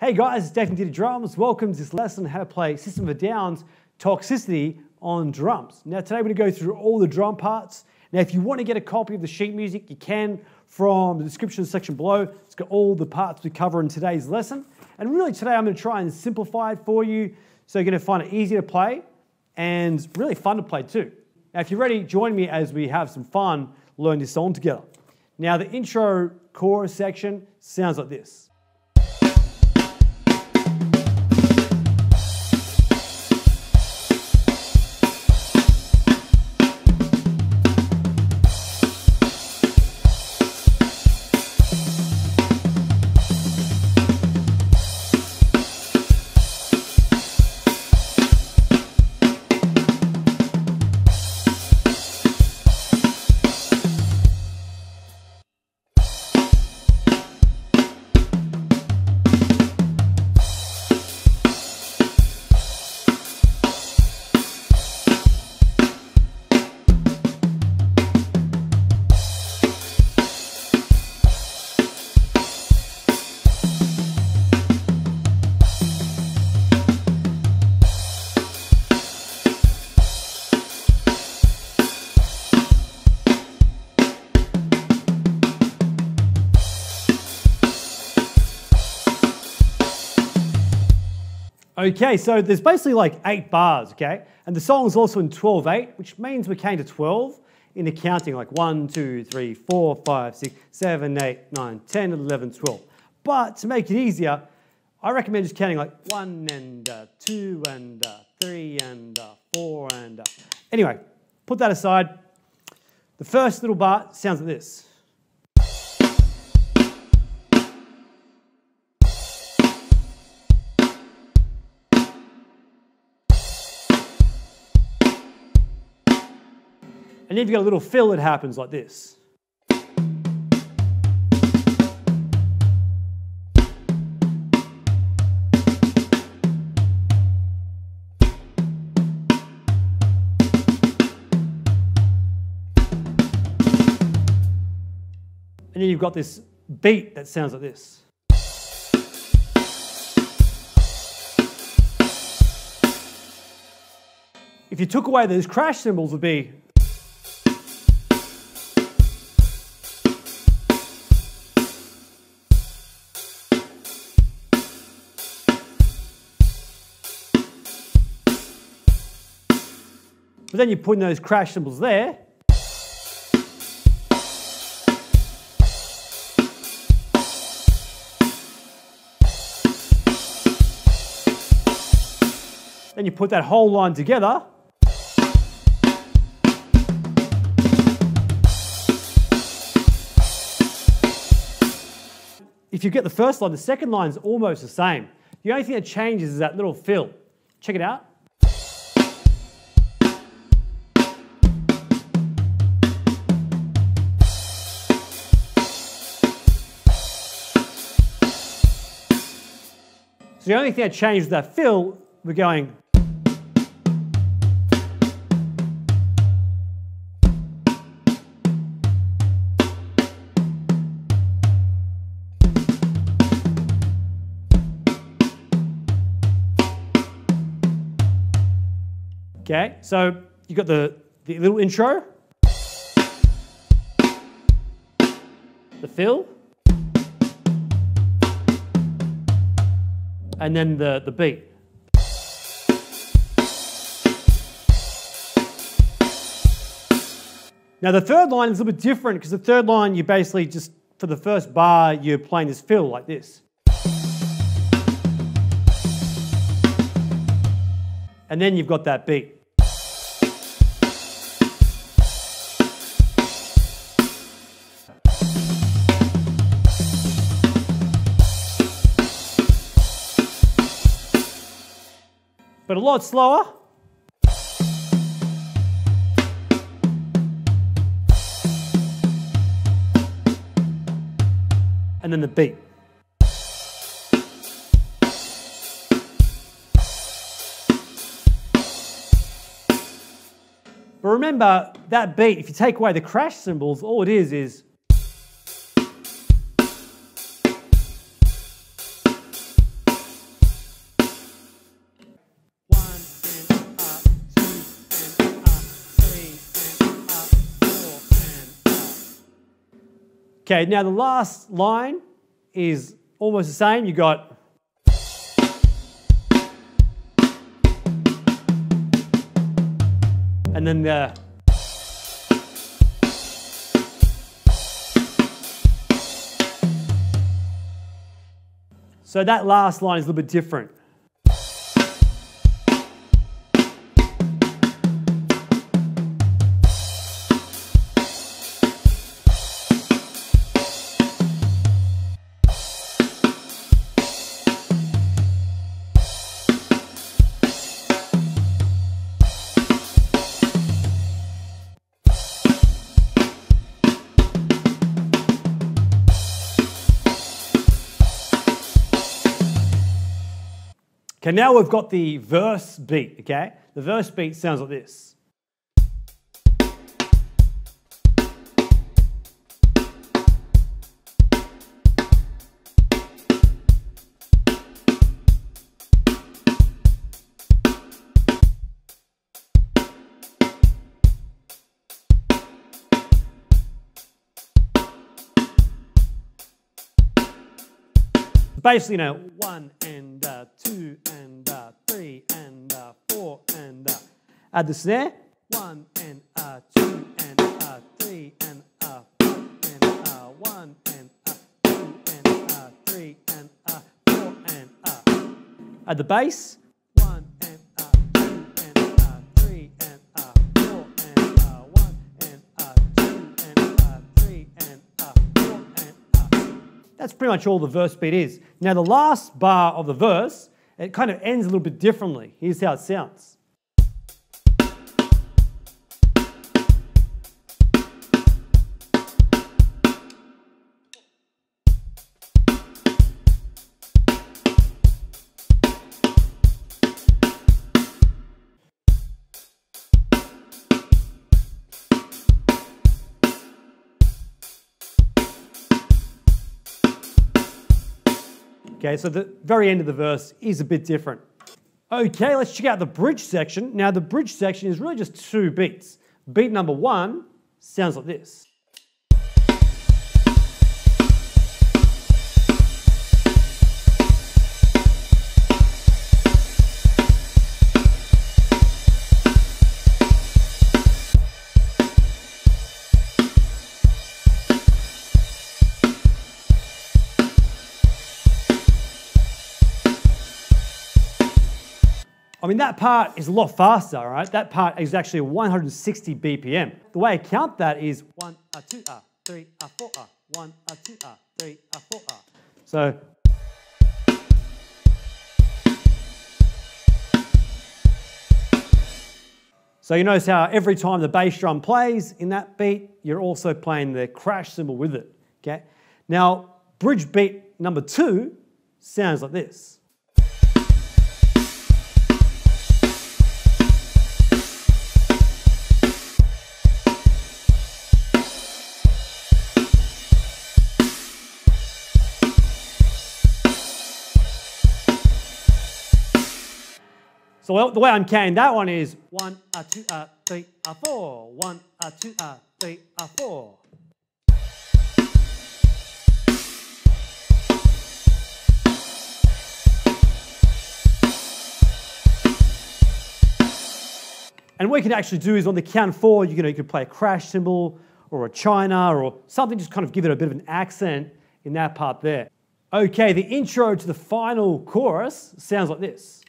Hey guys, it's Dave from DD Drums. Welcome to this lesson on how to play System of a Down's Toxicity on drums. Now today we're going to go through all the drum parts. Now if you want to get a copy of the sheet music, you can from the description section below. It's got all the parts we cover in today's lesson. And really today I'm going to try and simplify it for you so you're going to find it easy to play and really fun to play too. Now if you're ready, join me as we have some fun learning this song together. Now the intro chorus section sounds like this. Okay, so there's basically like eight bars, okay? And the song is also in 12-8, which means we came to 12 in the counting, like 1, 2, 3, 4, 5, 6, 7, 8, 9, 10, 11, 12. But to make it easier, I recommend just counting like 1 and uh, 2 and uh, 3 and uh, 4 and... Anyway, put that aside. The first little bar sounds like this. And then you've got a little fill that happens like this. And then you've got this beat that sounds like this. If you took away those crash cymbals, would be But then you put in those crash cymbals there. Then you put that whole line together. If you get the first line, the second line is almost the same. The only thing that changes is that little fill. Check it out. The only thing that changed with that fill, we're going. Okay, so you got the, the little intro, the fill, and then the, the beat. Now the third line is a little bit different because the third line you basically just, for the first bar, you're playing this fill like this. And then you've got that beat. But a lot slower. And then the beat. But remember, that beat, if you take away the crash cymbals, all it is is Okay, now the last line is almost the same. You got and then the So that last line is a little bit different. Okay, now we've got the verse beat, okay? The verse beat sounds like this. Basically, you know, one and add the snare. One and uh, two and uh, three and uh, four and uh, one and uh, two and uh, three and uh, four and uh. Add the bass. One and uh, two and uh, three and uh, four and uh, one and uh, two and uh, three and uh, four and uh. That's pretty much all the verse beat is. Now the last bar of the verse, it kind of ends a little bit differently. Here's how it sounds. Okay, so the very end of the verse is a bit different. Okay, let's check out the bridge section. Now, the bridge section is really just two beats. Beat number one sounds like this. Mean, that part is a lot faster, right? That part is actually 160 BPM. The way I count that is one, a, two, a, three, a, four, a, one, a, two, a, three, a, four, a. So. So you notice how every time the bass drum plays in that beat, you're also playing the crash cymbal with it, okay? Now, bridge beat number two sounds like this. So the way I'm counting that one is one, a, two, a, three, a, four. One, a, two, a, three, a, four. And what you can actually do is on the count four, you can, you can play a crash cymbal or a china or something, just kind of give it a bit of an accent in that part there. Okay, the intro to the final chorus sounds like this.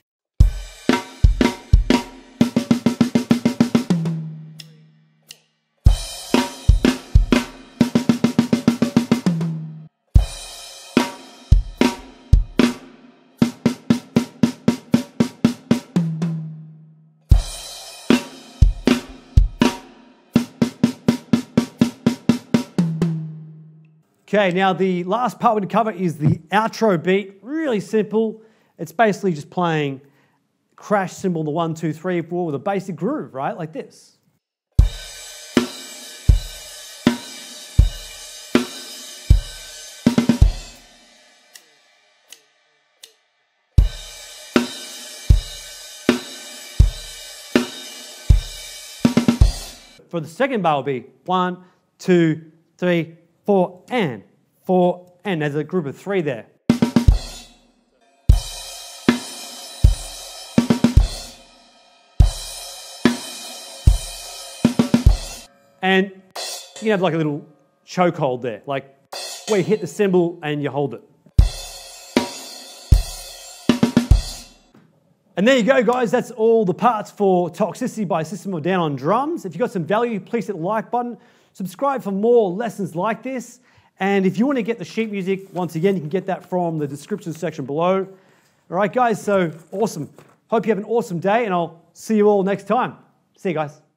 Okay, now the last part we're going to cover is the outro beat. Really simple. It's basically just playing crash cymbal, the one, two, three, four, with a basic groove, right? Like this. For the second bar will be one, two, three, four, and, four, and. There's a group of three there. And you have like a little choke hold there, like where you hit the cymbal and you hold it. And there you go, guys. That's all the parts for Toxicity by System of Down on drums. If you got some value, please hit the like button. Subscribe for more lessons like this. And if you want to get the sheet music, once again, you can get that from the description section below. All right, guys, so awesome. Hope you have an awesome day, and I'll see you all next time. See you guys.